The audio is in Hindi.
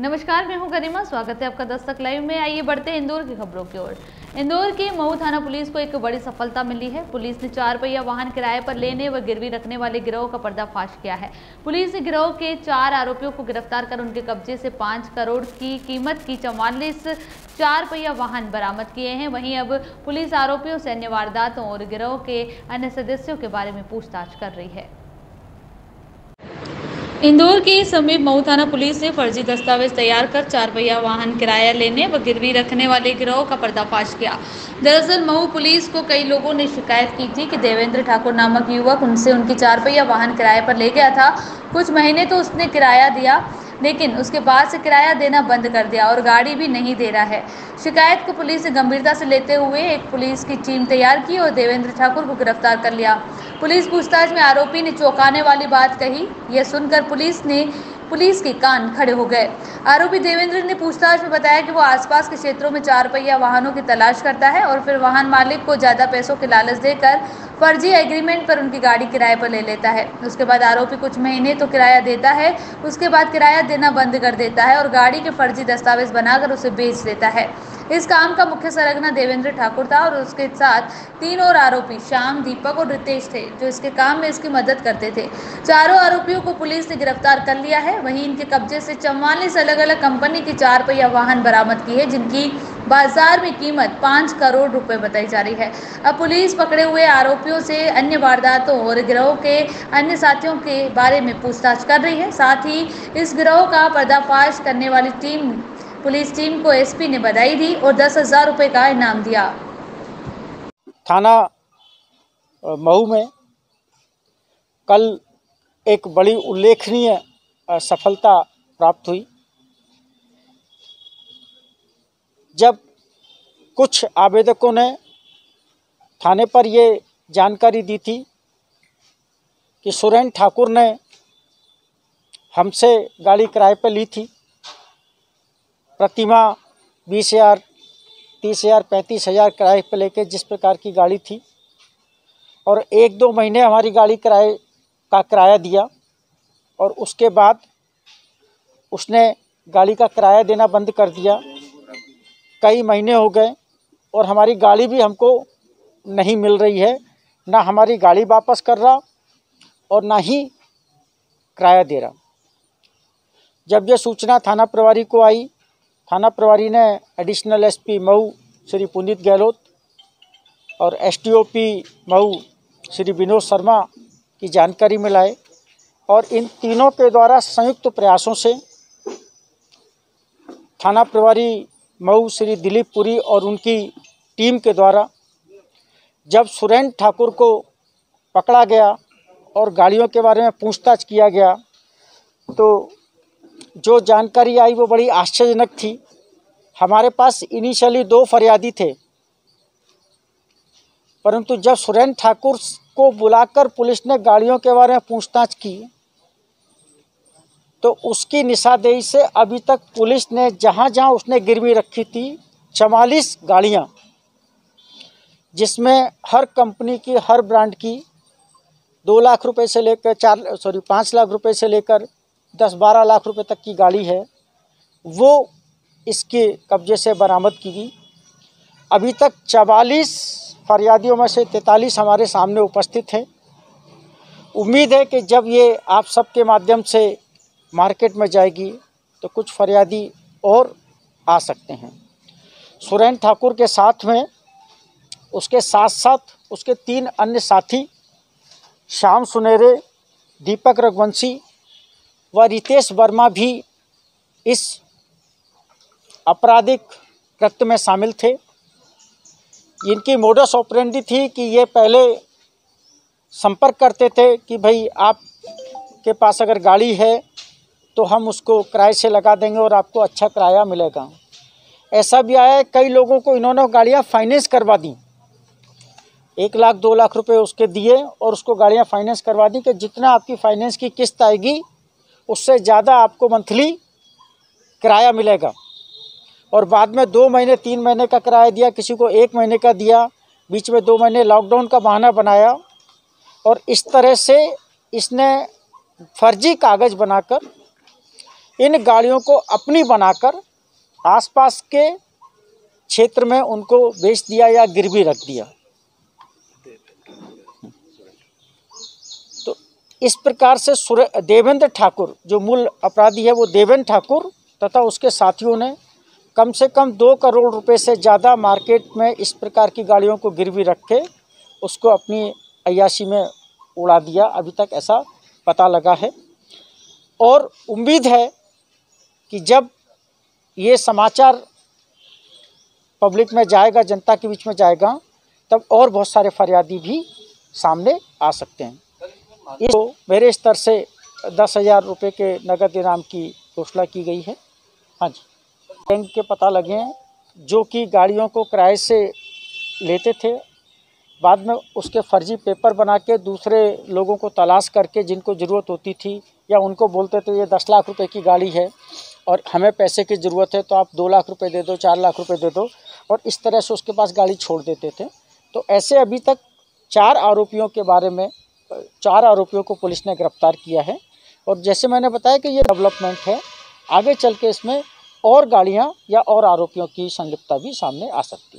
नमस्कार, मैं हूँ गरिमा, स्वागत है आपका दस्तक लाइव में। आइए बढ़ते हैं इंदौर की खबरों की ओर। इंदौर की मऊ थाना पुलिस को एक बड़ी सफलता मिली है। पुलिस ने चार पहिया वाहन किराए पर लेने व गिरवी रखने वाले गिरोह का पर्दाफाश किया है। पुलिस ने गिरोह के चार आरोपियों को गिरफ़्तार कर उनके कब्जे से पाँच करोड़ की कीमत की चौवालीस चार पहिया वाहन बरामद किए हैं। वहीं अब पुलिस आरोपियों से अन्य वारदातों और गिरोह के अन्य सदस्यों के बारे में पूछताछ कर रही है। इंदौर के समीप मऊ थाना पुलिस ने फर्जी दस्तावेज़ तैयार कर चार पहिया वाहन किराया लेने व गिरवी रखने वाले गिरोह का पर्दाफाश किया। दरअसल मऊ पुलिस को कई लोगों ने शिकायत की थी कि देवेंद्र ठाकुर नामक युवक उनसे उनकी चार पहिया वाहन किराए पर ले गया था। कुछ महीने तो उसने किराया दिया, लेकिन उसके बाद से किराया देना बंद कर दिया और गाड़ी भी नहीं दे रहा है। शिकायत को पुलिस गंभीरता से लेते हुए एक पुलिस की टीम तैयार की और देवेंद्र ठाकुर को गिरफ़्तार कर लिया। पुलिस पूछताछ में आरोपी ने चौंकाने वाली बात कही। यह सुनकर पुलिस ने, पुलिस के कान खड़े हो गए। आरोपी देवेंद्र ने पूछताछ में बताया कि वो आसपास के क्षेत्रों में चार पहिया वाहनों की तलाश करता है और फिर वाहन मालिक को ज़्यादा पैसों की लालच देकर फर्जी एग्रीमेंट पर उनकी गाड़ी किराए पर ले लेता है। उसके बाद आरोपी कुछ महीने तो किराया देता है, उसके बाद किराया देना बंद कर देता है और गाड़ी के फर्जी दस्तावेज़ बनाकर उसे बेच देता है। इस काम का मुख्य संरचना देवेंद्र ठाकुर था और उसके साथ तीन और आरोपी, श्याम, दीपक और रितेश थे, जो इसके काम में इसकी मदद करते थे। चारों आरोपियों को पुलिस ने गिरफ़्तार कर लिया है। वहीं इनके कब्जे से चौवालीस अलग अलग कंपनी की चार पहिया वाहन बरामद की है, जिनकी बाज़ार में कीमत पाँच करोड़ रुपए बताई जा रही है। अब पुलिस पकड़े हुए आरोपियों से अन्य वारदातों और गिरोह के अन्य साथियों के बारे में पूछताछ कर रही है। साथ ही इस गिरोह का पर्दाफाश करने वाली टीम पुलिस टीम को एसपी ने बधाई दी और दस हज़ार रुपये का इनाम दिया। थाना मऊ में कल एक बड़ी उल्लेखनीय सफलता प्राप्त हुई। जब कुछ आवेदकों ने थाने पर ये जानकारी दी थी कि सुरेन ठाकुर ने हमसे गाड़ी किराए पर ली थी प्रतिमा बीस हज़ार, तीस हज़ार, पैंतीस हज़ार किराए पर लेके जिस प्रकार की गाड़ी थी। और एक दो महीने हमारी गाड़ी किराए का किराया दिया और उसके बाद उसने गाड़ी का किराया देना बंद कर दिया। कई महीने हो गए और हमारी गाड़ी भी हमको नहीं मिल रही है। ना हमारी गाड़ी वापस कर रहा और ना ही किराया दे रहा। जब यह सूचना थाना प्रभारी को आई थाना प्रभारी ने एडिशनल एसपी मऊ श्री पुनीत गहलोत और एसटीओपी मऊ श्री विनोद शर्मा की जानकारी में लाए और इन तीनों के द्वारा संयुक्त प्रयासों से थाना प्रभारी मऊ श्री दिलीप पुरी और उनकी टीम के द्वारा जब सुरेंद्र ठाकुर को पकड़ा गया और गाड़ियों के बारे में पूछताछ किया गया तो जो जानकारी आई वो बड़ी आश्चर्यजनक थी। हमारे पास इनिशियली दो फरियादी थे। परंतु जब सुरेंद्र ठाकुर को बुलाकर पुलिस ने गाड़ियों के बारे में पूछताछ की तो उसकी निशादेही से अभी तक पुलिस ने जहाँ जहाँ उसने गिरवी रखी थी, चवालीस गाड़ियाँ, जिसमें हर कंपनी की, हर ब्रांड की, दो लाख रुपए से लेकर चार सॉरी पाँच लाख रुपए से लेकर दस बारह लाख रुपए तक की गाड़ी है, वो इसके कब्जे से बरामद की गई। अभी तक चवालीस फरियादियों में से तैंतालीस हमारे सामने उपस्थित हैं। उम्मीद है कि जब ये आप सबके माध्यम से मार्केट में जाएगी तो कुछ फरियादी और आ सकते हैं। सुरेन ठाकुर के साथ में, उसके साथ साथ उसके तीन अन्य साथी, श्याम सुनेरे, दीपक रघुवंशी व रितेश वर्मा भी इस आपराधिक कृत्य में शामिल थे। इनकी मोडस ऑपरेंडी थी कि ये पहले संपर्क करते थे कि भाई आप के पास अगर गाड़ी है तो हम उसको किराए से लगा देंगे और आपको अच्छा किराया मिलेगा। ऐसा भी आया कई लोगों को इन्होंने गाड़ियाँ फाइनेंस करवा दी। एक लाख, दो लाख रुपए उसके दिए और उसको गाड़ियाँ फाइनेंस करवा दी कि जितना आपकी फाइनेंस की किस्त आएगी उससे ज़्यादा आपको मंथली किराया मिलेगा। और बाद में दो महीने, तीन महीने का किराया दिया, किसी को एक महीने का दिया, बीच में दो महीने लॉकडाउन का बहाना बनाया और इस तरह से इसने फर्जी कागज़ बनाकर, इन गाड़ियों को अपनी बनाकर आसपास के क्षेत्र में उनको बेच दिया या गिरवी रख दिया। इस प्रकार से सुर, देवेंद्र ठाकुर, जो मूल अपराधी है वो देवेंद्र ठाकुर तथा उसके साथियों ने कम से कम दो करोड़ रुपए से ज़्यादा मार्केट में इस प्रकार की गाड़ियों को गिरवी रख के उसको अपनी अयाशी में उड़ा दिया। अभी तक ऐसा पता लगा है। और उम्मीद है कि जब ये समाचार पब्लिक में जाएगा, जनता के बीच में जाएगा, तब और बहुत सारे फरियादी भी सामने आ सकते हैं। ये तो मेरे स्तर से दस हज़ार रुपये के नगद इनाम की घोषणा की गई है। हाँ जी। बैंक के पता लगे हैं, जो कि गाड़ियों को किराए से लेते थे। बाद में उसके फर्जी पेपर बना के दूसरे लोगों को तलाश करके जिनको ज़रूरत होती थी या उनको बोलते थे, ये दस लाख रुपए की गाड़ी है और हमें पैसे की ज़रूरत है तो आप दो लाख रुपए दे दो, चार लाख रुपए दे दो। और इस तरह से उसके पास गाड़ी छोड़ देते थे। तो ऐसे अभी तक चार आरोपियों के बारे में चार आरोपियों को पुलिस ने गिरफ़्तार किया है। और जैसे मैंने बताया कि ये डेवलपमेंट है, आगे चल के इसमें और गाड़ियाँ या और आरोपियों की संलिप्तता भी सामने आ सकती है।